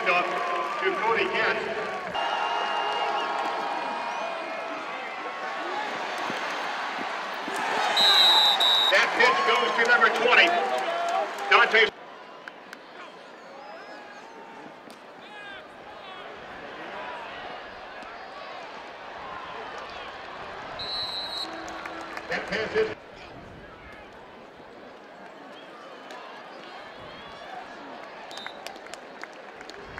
handoff to Cody Getz. That pitch goes to number 20, Dante. That pass is That handoff. Handoff, number 34, Walter Kazee. And that is another. That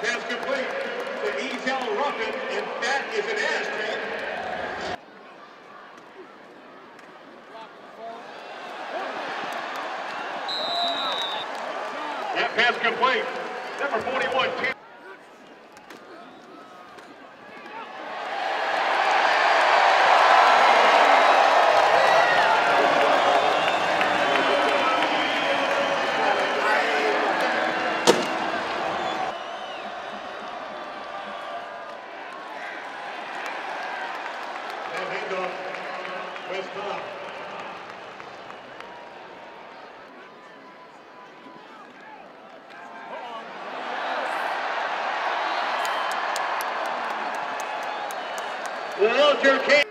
Pass complete to Ezell Ruffin, and that is an Aztec. That pass complete. Number 41, handoff, West Top. Walter King.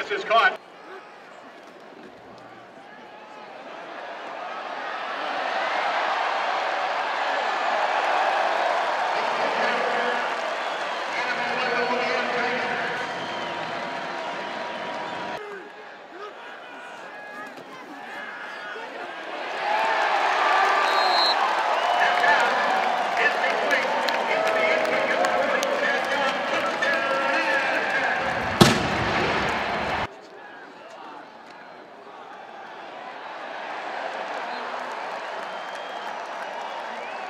Pass is caught. It's complete. Into the end zone. Touchdown.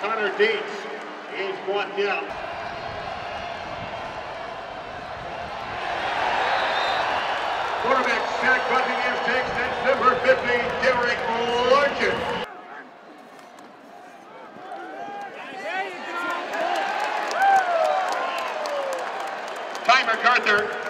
Connor Dietz is brought down. Quarterback sack the Aztecs. That's number 50, Derek Largent. Ty MacArthur